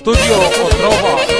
Studio Otrowa.